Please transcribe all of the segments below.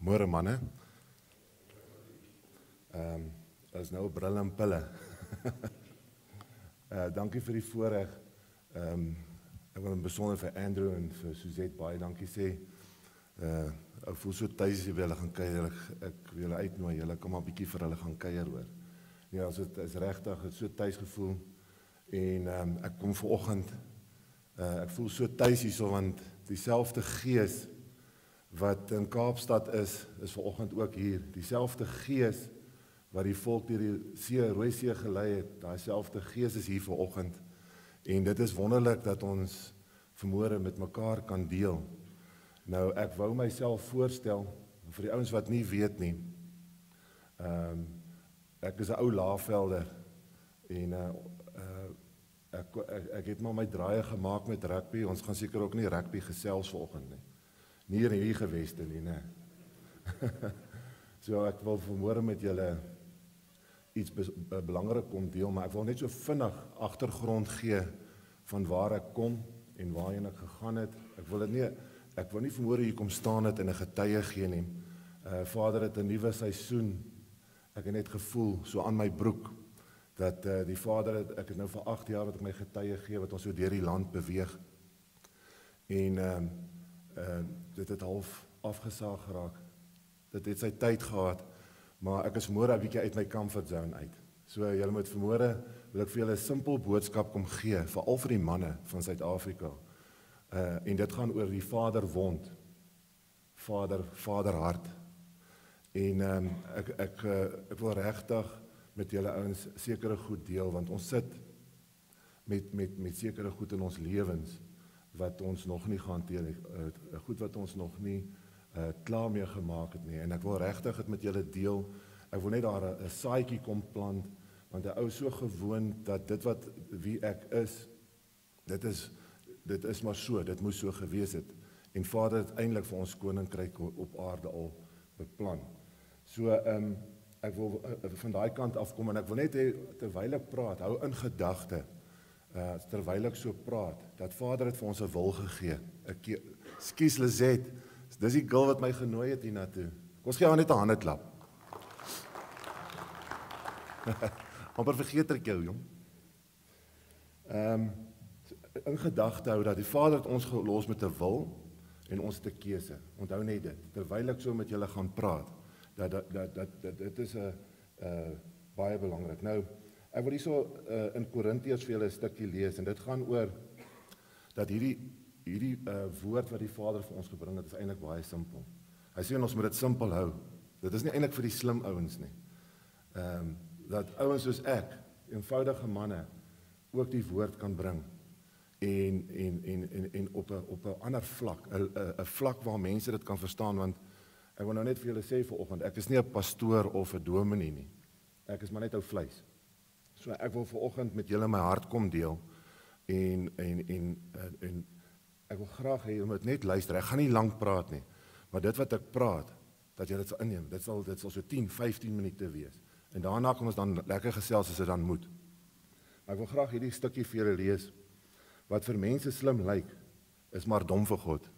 Môre manne. Ehm um, is nou bril en pille. uh dankie vir die voorreg. Ehm um, ek wil besonder vir Andrew en vir Suzette baie dankie sê. Uh ek voel so tuis as jy wil gaan kuier. Ek, ek wil julle uitnooi. Julle kom maar bietjie vir hulle gaan kuier hoor. Ja, as dit is regtig, so tuis gevoel en ehm um, ek kom ver oggend uh ek voel so tuis hierso want dieselfde gees wat in Kaapstad is, is ver oggend ook hier. Dieselfde gees wat die volk deur die see Rooi See gelei het, daai selfde gees is hier ver oggend. En dit is wonderlik dat ons vermoere met mekaar kan deel. Nou ek wou myself voorstel vir die ouens wat nie weet nie. Ehm um, ek is 'n ou Laagvelder en uh, uh ek ek het maar my draaie gemaak met rugby. Ons gaan seker ook nie rugby gesels vanoggend nie nie in hierdie geweste nie, né? so ek wil vanmôre met julle iets be belangrik kom deel, maar ek wil net so vinnig agtergrond gee van waar ek kom en waarheen ek gegaan het. Ek wil dit nie ek wil nie vanmôre hier kom staan het en 'n getuie gee nie. Uh Vader het 'n nuwe seisoen. Ek het net gevoel so aan my broek dat uh die Vader het ek het nou vir 8 jaar wat ek my getuie gee wat ons so deur die land beweeg. En ehm uh, uh dit het half afgesaag geraak. Dit het sy tyd gehad, maar ek is môre 'n bietjie uit my comfort zone uit. So julle moet vermoere wil ek vir julle 'n simpel boodskap kom gee, veral vir die manne van Suid-Afrika. Uh en dit gaan oor die Vader wond. Vader, Vader hart. En ehm um, ek ek ek wil regtig met julle ouens sekere goed deel want ons sit met met met sekere goed in ons lewens wat ons nog nie gehanteer het, uh, goed wat ons nog nie uh, klaar mee gemaak het nie. En ek wil regtig dit met julle deel. Ek wil net daar 'n saadjie kom plant want 'n ou so gewoond dat dit wat wie ek is, dit is dit is maar so, dit moes so gewees het. En Vader het eintlik vir ons koninkryk op aarde al beplan. So ehm um, ek wil uh, van daai kant af kom en ek wil net hê terwyl ek praat, hou in gedagte uh terwyl ek so praat dat Vader het vir ons 'n wil gegee. Ek skus Lizet. Dis die girl wat my genooi het hiernatoe. Kom ons gee haar net 'n hande klap. Amper vergeet ek jou, jong. Ehm um, in gedagte hou dat die Vader het ons gelos met 'n wil en ons 'n keuse. Onthou net dit terwyl ek so met julle gaan praat dat dat dat, dat dit is 'n uh baie belangrik. Nou Ek wil hierso uh, in Korintiërs vir julle 'n stukkie lees en dit gaan oor dat hierdie hierdie uh, woord wat die Vader vir ons gebring het is eintlik baie simpel. Hy sê ons moet dit simpel hou. Dit is nie eintlik vir die slim ouens nie. Ehm um, dat ouens soos ek, eenvoudige manne ook die woord kan bring en en en en en op 'n op 'n ander vlak, 'n 'n vlak waar mense dit kan verstaan want ek wil nou net vir julle sê vanoggend, ek is nie 'n pastoor of 'n dominee nie. Ek is maar net ou vleis. So ek wil veraloggend met julle my hart kom deel en en en en, en ek wil graag hê julle moet net luister. Ek gaan nie lank praat nie. Maar dit wat ek praat, dat julle dit sal inneem. Dit sal dit sal so 10, 15 minute wees. En daarna kom ons dan lekker gesels as dit dan moet. Maar ek wil graag hierdie stukkie vir julle lees wat vir mense slim lyk, is maar dom vir God.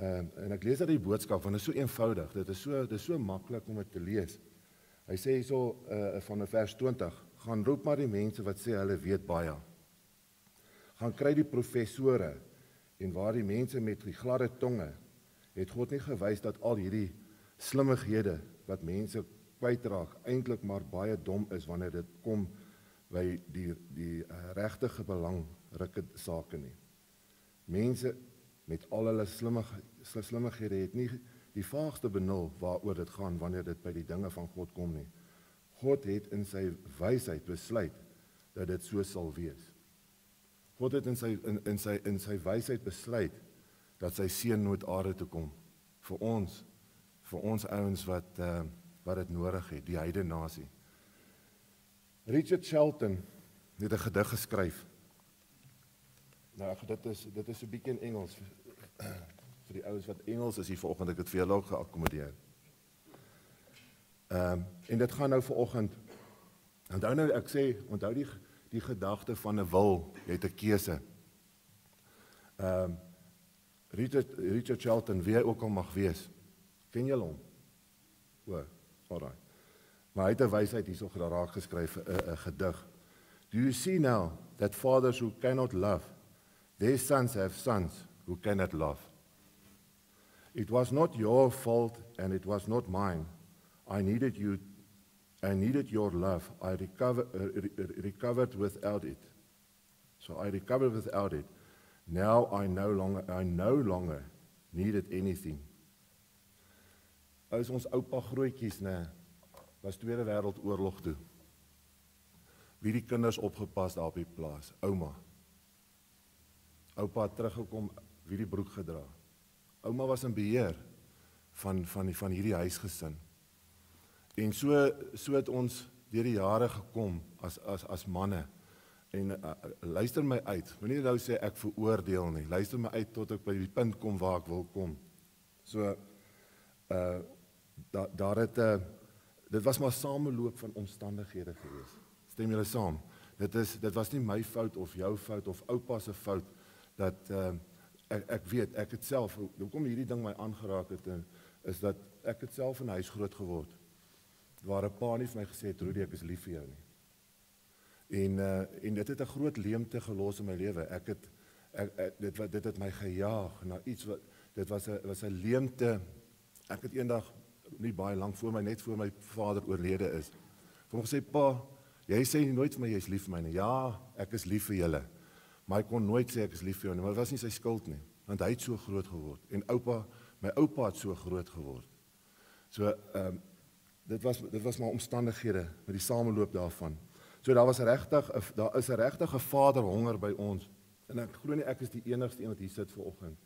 Ehm uh, en ek lees uit die boodskap want dit is so eenvoudig. Dit is so dit is so maklik om dit te lees. Hy sê hierso uh, van vers 20, gaan roep maar die mense wat sê hulle weet baie. Gaan kry die professore en waar die mense met die gladde tonge het God nie gewys dat al hierdie slimmighede wat mense kwytraak eintlik maar baie dom is wanneer dit kom by die die uh, regtige belangrike sake nie. Mense met al hulle slimmig slimmighede het nie die vaagste benul waaroor dit gaan wanneer dit by die dinge van God kom nie. God het in sy wysheid besluit dat dit so sal wees. God het in sy in, in sy in sy wysheid besluit dat sy seun nooit aarde toe kom vir ons vir ons ouens wat uh, wat dit nodig het, die heidene nasie. Richard Shelton het 'n gedig geskryf. Nou, dit is dit is 'n bietjie in Engels vir die ouens wat Engels is hier vanoggend ek het vir julle ook geakkommodeer. Ehm um, en dit gaan nou vanoggend onthou nou ek sê onthou die die gedagte van 'n wil, jy het 'n keuse. Ehm um, Richard Richard Charlton wie ook al mag wees. Ken julle hom? O, alraai. Maar hy het 'n wysheid hierso geraak geskryf 'n 'n gedig. Do you see now that fathers who cannot love their sons have sons who cannot love? It was not your fault and it was not mine. I needed you I needed your love. I recover, uh, re recovered without it. So I recovered without it. Now I no longer I no longer needed anything. As ons oupa grootjies nê was Tweede Wêreldoorlog toe. Wie die kinders opgepas daar op die plaas? Ouma. Oupa het teruggekom, wie die broek gedra. Ouma was in beheer van van die van hierdie huisgesin. En so so het ons deur die jare gekom as as as manne. En uh, luister my uit. Moenie nou sê ek veroordeel nie. Luister my uit tot ek by die punt kom waar ek wil kom. So uh da, daar het 'n uh, dit was maar sameloop van omstandighede gewees. Stem julle saam? Dit is dit was nie my fout of jou fout of oupa se fout dat uh ek ek weet ek het self hoekom hierdie ding my aangeraak het en is dat ek het self in huis groot geword waar 'n pa nie vir my gesê het Rudy ek is lief vir jou nie. En uh en dit het 'n groot leemte gelos in my lewe. Ek het ek, ek dit wat dit het my gejaag na iets wat dit was 'n was 'n leemte. Ek het eendag nie baie lank voor my net voor my vader oorlede is. Vir hom gesê pa, jy sê nooit vir my jy's lief vir my nie. Ja, ek is lief vir julle. Maar hy kon nooit sê ek is lief vir jou nie, maar dit was nie sy skuld nie, want hy het so groot geword en oupa, my oupa het so groot geword. So ehm um, dit was dit was maar omstandighede met die sameloop daarvan. So daar was regtig daar is 'n regtige vaderhonger by ons. En ek glo nie ek is die enigste een wat hier sit ver oggend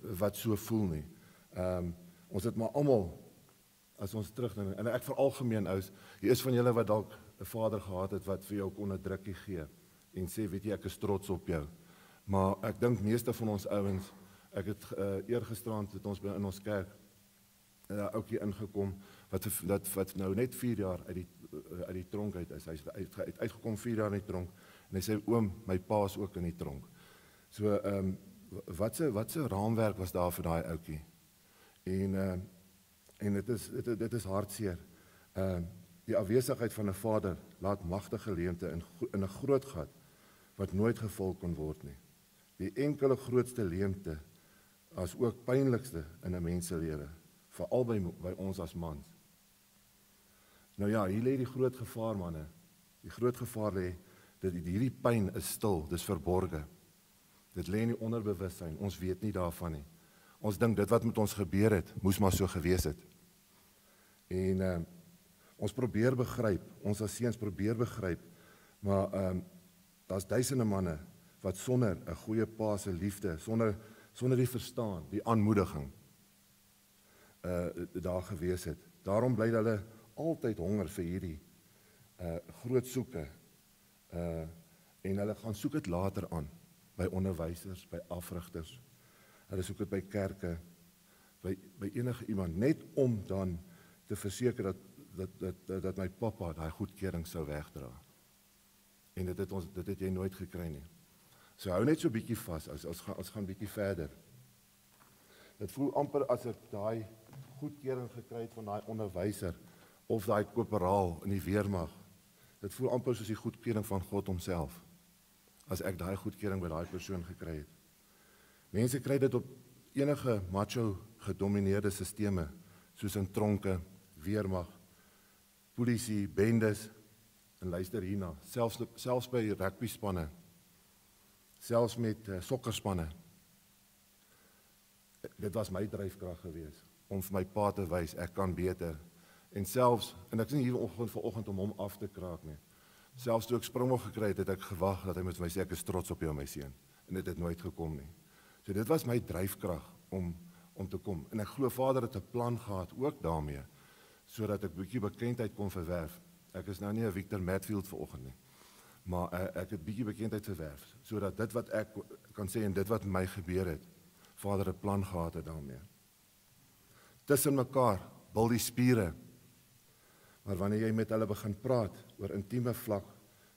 wat so voel nie. Ehm um, ons het maar almal as ons terugdink en ek veralgemeen ou, hier is van julle wat dalk 'n vader gehad het wat vir jou kon 'n drukkie gee en sê weet jy ek is trots op jou. Maar ek dink meeste van ons ouens, ek het uh, eergisterand het ons by in ons kerk 'n uh, ouetjie ingekom wat dat wat nou net 4 jaar uit die uit die tronk uit is. Hy's uit, uit, uitgekom 4 jaar in die tronk en hy sê oom, my pa is ook in die tronk. So ehm um, wat se wat se raamwerk was daar vir daai ouetjie? En ehm uh, en dit is dit dit is hartseer. Ehm uh, die afwesigheid van 'n vader laat magtige leemte in in 'n groot gat wat nooit gevul kon word nie. Die enkele grootste leemte as ook pynlikste in 'n mens se lewe, veral by by ons as mans. Nou ja, hier lê die groot gevaar manne. Die groot gevaar lê dat hierdie pyn is stil, dis verborge. Dit lê in die onderbewussyn. Ons weet nie daarvan nie. Ons dink dit wat met ons gebeur het, moes maar so gewees het. En ehm uh, ons probeer begryp, ons as seuns probeer begryp, maar ehm um, daar's duisende manne wat sonder 'n goeie pa se liefde, sonder sonder die verstaan, die aanmoediging uh daar gewees het. Daarom bly hulle altyd honger vir hierdie uh groot soeke. Uh en hulle gaan soek dit later aan by onderwysers, by afrigters. Hulle soek dit by kerke, by by enige iemand net om dan te verseker dat dat dat dat, my pappa daai goedkeuring sou wegdra. En dit het ons dit het jy nooit gekry nie. So hou net so bietjie vas as ons gaan ons gaan bietjie verder. Dit voel amper as ek daai goedkeuring gekry het van daai onderwyser of daai koperaal in die weermag. Dit voel amper soos die goedkeuring van God homself. As ek daai goedkeuring by daai persoon gekry het. Mense kry dit op enige macho gedomeineerde stelsels soos in tronke, weermag, polisie, bendes en luister hierna, selfs selfs by rugby spanne. Selfs met uh, sokkerspanne. Dit was my dryfkrag geweest om vir my pa te wys ek kan beter En selfs en ek is nie hier vanoggend vanoggend om hom af te kraak nie. Selfs toe ek springbok gekry het, het ek gewag dat hy met my sê ek is trots op jou my seun en dit het nooit gekom nie. So dit was my dryfkrag om om te kom. En ek glo Vader het 'n plan gehad ook daarmee sodat ek bietjie bekendheid kon verwerf. Ek is nou nie 'n Victor Matfield vanoggend nie. Maar uh, ek het bietjie bekendheid verwerf sodat dit wat ek kan sê en dit wat my gebeur het, Vader 'n plan gehad het daarmee. Tussen mekaar, bil die spiere Maar wanneer jy met hulle begin praat oor intieme vlak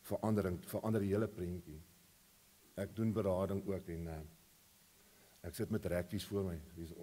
verandering, verander die hele prentjie. Ek doen berading ook en uh, ek sit met rekkies voor my. Dis